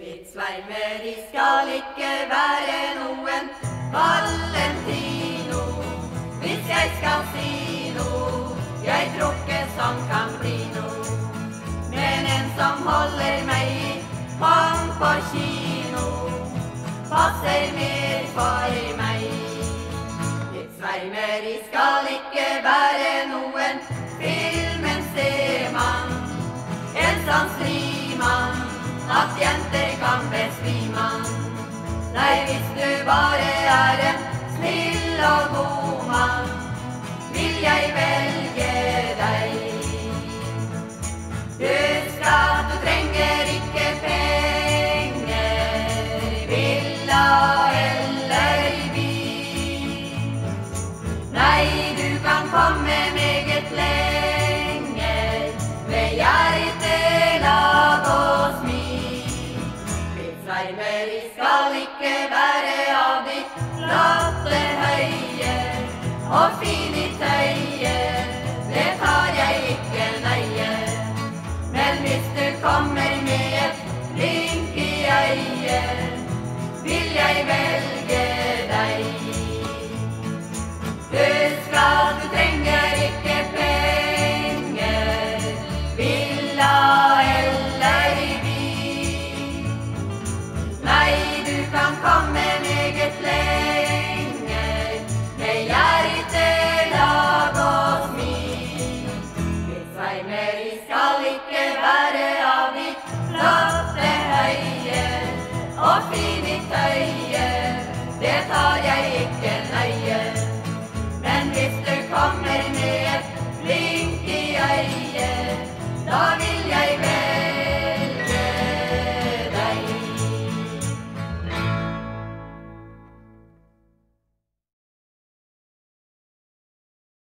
Mitt sveimeri skal ikke være noen Valentino. Hvis jeg skal si noe, jeg tror ikke som kan bli noe. Men en som holder meg i hånd på kino, passer mer for meg. Mitt sveimeri skal ikke være noen filmens semann. En som strimann at jenter kan besvime. Nei, hvis du bare er en snill og god mann, vil jeg velge deg. Husk at du trenger ikke penger, villa eller bil. Nei, du kan komme meget Mitt vi skal ikke være av ditt late høye og fin i tøyet, kan komme meget lenger med hjerte, lag og smil. Sveimeri skal ikke være av ditt flotte høye og fine tøye. Det tar jeg ikke nøye. Men hvis